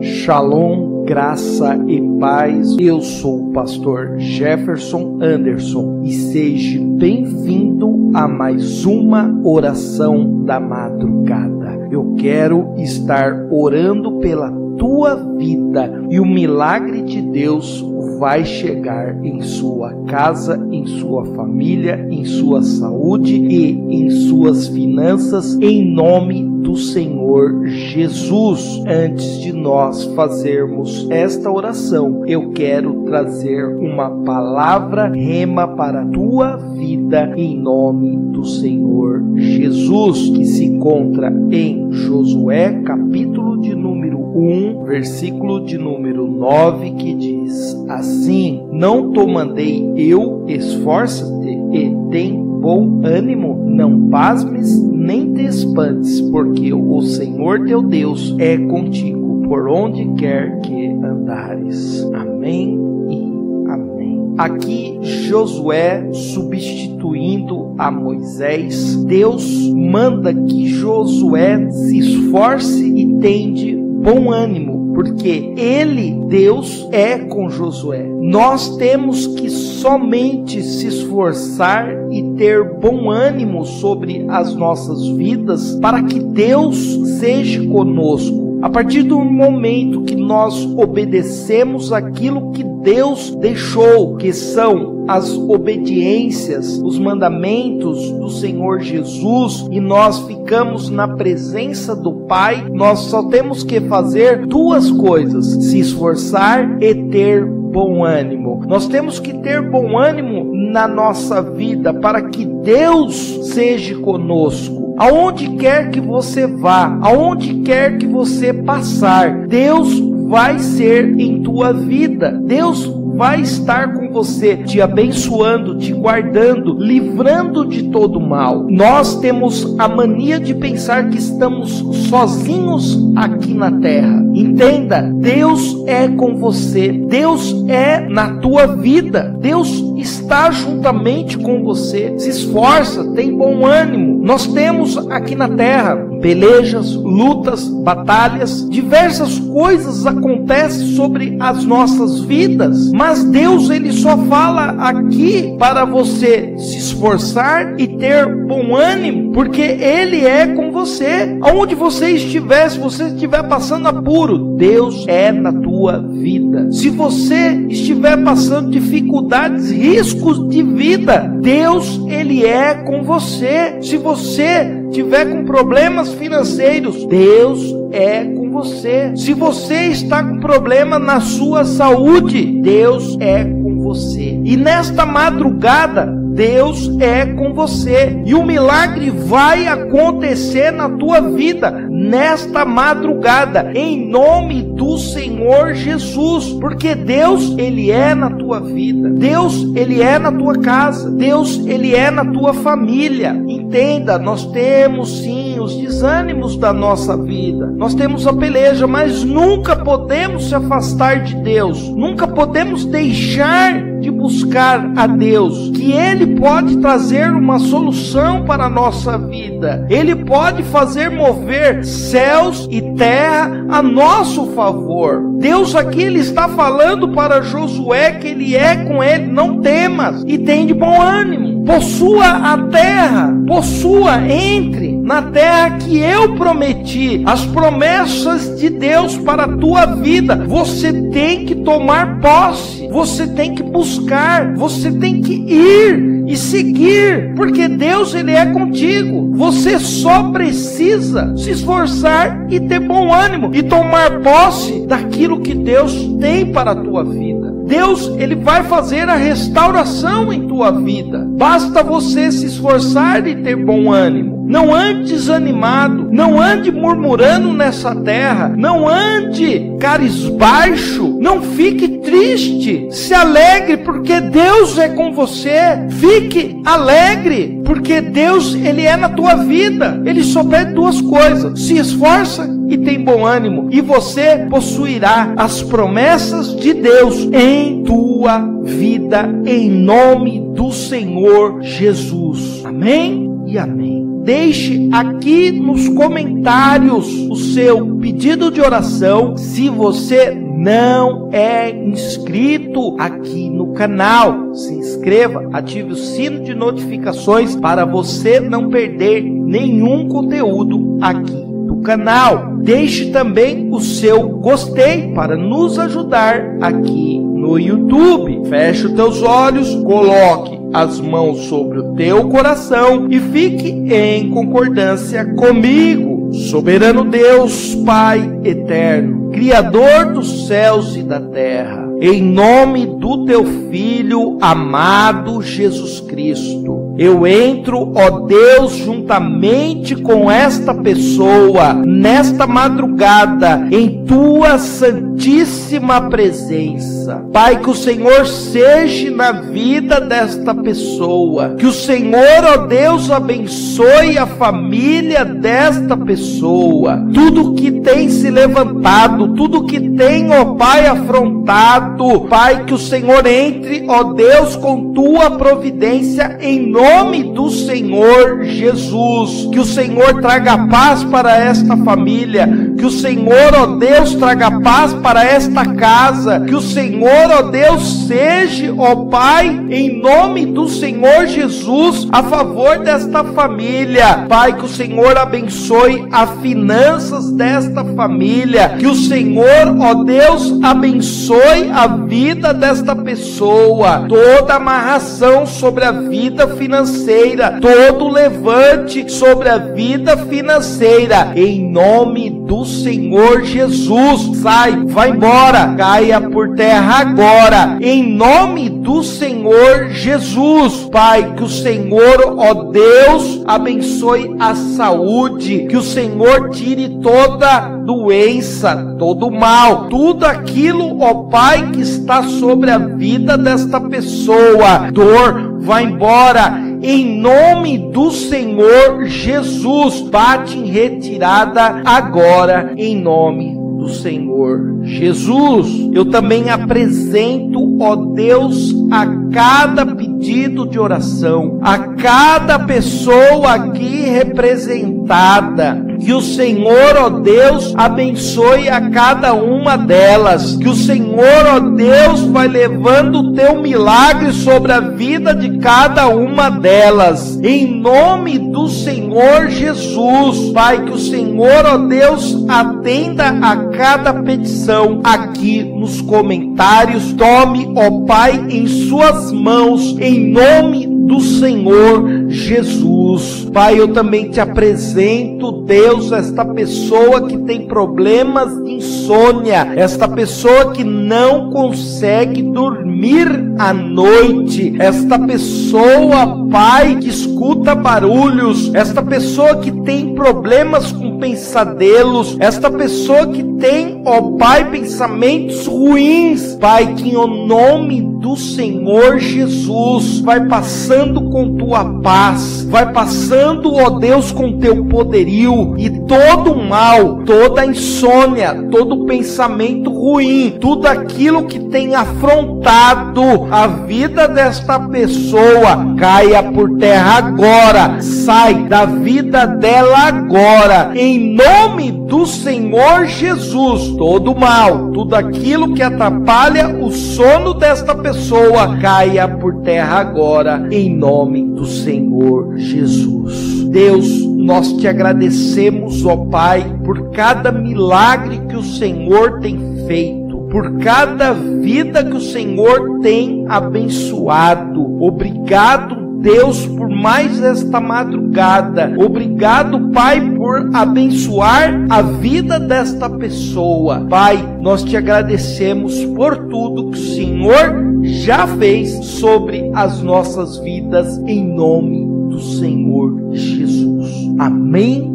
Shalom, graça e paz. Eu sou o pastor Jefferson Anderson e seja bem-vindo a mais uma oração da madrugada. Eu quero estar orando pela tua vida e o milagre de Deus vai chegar em sua casa, em sua família, em sua saúde e em suas finanças, em nome do Senhor Jesus. Antes de nós fazermos esta oração, eu quero trazer uma palavra rema para a tua vida em nome do Senhor Jesus, que se encontra em Josué, capítulo de número 1, versículo de número 9, que diz assim: Não te mandei eu, esforça-te e tem bom ânimo, não pasmes nem te espantes, porque o Senhor teu Deus é contigo por onde quer que andares. Amém e amém. Aqui Josué substituindo a Moisés, Deus manda que Josué se esforce e tende bom ânimo, porque ele, Deus, é com Josué. Nós temos que somente se esforçar e ter bom ânimo sobre as nossas vidas para que Deus seja conosco. A partir do momento que nós obedecemos aquilo que Deus deixou, que são as obediências, os mandamentos do Senhor Jesus, e nós ficamos na presença do Pai, nós só temos que fazer duas coisas: se esforçar e ter bom ânimo. Nós temos que ter bom ânimo na nossa vida para que Deus seja conosco. Aonde quer que você vá, aonde quer que você passar, Deus vai ser em tua vida. Deus vai estar com você, te abençoando, te guardando, livrando de todo mal. Nós temos a mania de pensar que estamos sozinhos aqui na terra. Entenda, Deus é com você, Deus é na tua vida, Deus está juntamente com você. Se esforça, tem bom ânimo. Nós temos aqui na terra pelejas, lutas, batalhas, diversas coisas acontecem sobre as nossas vidas, mas Deus ele só fala aqui para você se esforçar e ter bom ânimo, porque ele é com você. Aonde você estiver, se você estiver passando apuro, Deus é na tua vida. Se você estiver passando dificuldades, riscos de vida, Deus ele é com você. Se você tiver com problemas financeiros, Deus é com você. Se você está com problema na sua saúde, Deus é com você. E nesta madrugada, Deus é com você e o milagre vai acontecer na tua vida nesta madrugada em nome do Senhor Jesus, porque Deus ele é na tua vida. Deus ele é na tua casa. Deus ele é na tua família. Entenda, nós temos sim os desânimos da nossa vida. Nós temos a peleja, mas nunca podemos se afastar de Deus. Nunca podemos deixar de buscar a Deus, que Ele pode trazer uma solução para a nossa vida, Ele pode fazer mover céus e terra a nosso favor. Deus aqui Ele está falando para Josué que Ele é com ele, não temas e tem de bom ânimo. Possua a terra, possua, entre na terra que eu prometi, as promessas de Deus para a tua vida. Você tem que tomar posse, você tem que buscar, você tem que ir e seguir, porque Deus ele é contigo. Você só precisa se esforçar e ter bom ânimo e tomar posse daquilo que Deus tem para a tua vida. Deus, ele vai fazer a restauração em tua vida. Basta você se esforçar e ter bom ânimo. Não ande desanimado, não ande murmurando nessa terra, não ande carisbaixo, não fique triste, se alegre porque Deus é com você. Fique alegre porque Deus ele é na tua vida. Ele só pede duas coisas: se esforça e tem bom ânimo, e você possuirá as promessas de Deus em tua vida, em nome do Senhor Jesus. Amém e amém. deixe aqui nos comentários o seu pedido de oração. Se você não é inscrito aqui no canal, se inscreva, ative o sino de notificações para você não perder nenhum conteúdo aqui canal. Deixe também o seu gostei para nos ajudar aqui no YouTube. Feche os teus olhos, coloque as mãos sobre o teu coração e fique em concordância comigo. Soberano Deus, Pai eterno, Criador dos céus e da terra, em nome do teu Filho amado Jesus Cristo, eu entro, ó Deus, juntamente com esta pessoa, nesta madrugada, em tua santíssima presença. Pai, que o Senhor seja na vida desta pessoa, que o Senhor, ó Deus, abençoe a família desta pessoa, tudo que tem se levantado, tudo que tem, ó Pai, afrontado, Pai, que o Senhor entre, ó Deus, com tua providência em nome nome do Senhor Jesus. Que o Senhor traga paz para esta família. Que o Senhor, ó Deus, traga paz para esta casa. Que o Senhor, ó Deus, seja, ó Pai, em nome do Senhor Jesus, a favor desta família. Pai, que o Senhor abençoe as finanças desta família. Que o Senhor, ó Deus, abençoe a vida desta pessoa. Toda amarração sobre a vida financeira financeira, todo levante sobre a vida financeira, em nome do Senhor Jesus. Sai, vai embora, caia por terra agora, em nome do Senhor Jesus. Pai, que o Senhor, ó Deus, abençoe a saúde, que o Senhor tire toda doença, todo mal, tudo aquilo, ó Pai, que está sobre a vida desta pessoa, dor, vai embora em nome do Senhor Jesus. Bate em retirada agora, em nome do Senhor Jesus. Eu também apresento, ó Deus, a cada pedido de oração, a cada pessoa aqui representada, que o Senhor, ó Deus, abençoe a cada uma delas. Que o Senhor, ó Deus, vai levando o teu milagre sobre a vida de cada uma delas. Em nome do Senhor Jesus, Pai, que o Senhor, ó Deus, atenda a cada petição aqui nos comentários. Tome, ó Pai, em suas mãos, em nome do Senhor Jesus. Pai, eu também te apresento, Deus, esta pessoa que tem problemas de insônia, esta pessoa que não consegue dormir à noite, esta pessoa, Pai, que escuta barulhos, esta pessoa que tem problemas com pensadelos, esta pessoa que tem, ó Pai, pensamentos ruins, Pai, que em nome do Senhor Jesus vai passando com tua paz, vai passando, ó Deus, com teu poderio. E todo mal, toda insônia, todo pensamento ruim, tudo aquilo que tem afrontado a vida desta pessoa, caia por terra agora, sai da vida dela agora, em nome do Senhor Jesus, todo mal, tudo aquilo que atrapalha o sono desta pessoa, caia por terra agora, em nome do Senhor Jesus. Deus, nós te agradecemos, ó Pai, por cada milagre que o Senhor tem feito por cada vida que o Senhor tem abençoado. Obrigado, Deus, por mais esta madrugada. Obrigado, Pai, por abençoar a vida desta pessoa. Pai, nós te agradecemos por tudo que o Senhor já fez sobre as nossas vidas, em nome do Senhor Jesus. Amém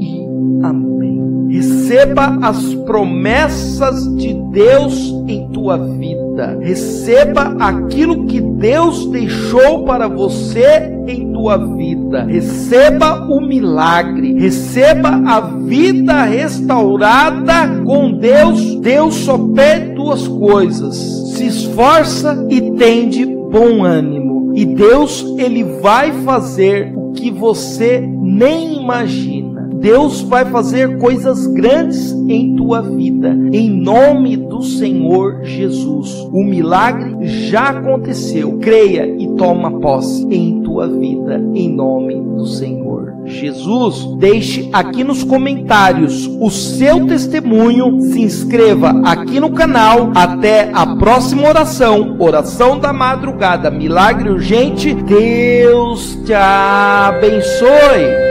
e amém. Receba as promessas de Deus em tua vida. Receba aquilo que Deus deixou para você em tua vida. Receba o milagre. Receba a vida restaurada com Deus. Deus só pede duas coisas: se esforça e tende bom ânimo. E Deus, Ele vai fazer que você nem imagina. Deus vai fazer coisas grandes em tua vida, em nome do Senhor Jesus. O milagre já aconteceu. Creia e toma posse em tua vida, em nome do Senhor Jesus. Deixe aqui nos comentários o seu testemunho, se inscreva aqui no canal. Até a próxima oração, oração da madrugada, milagre urgente. Deus te abençoe.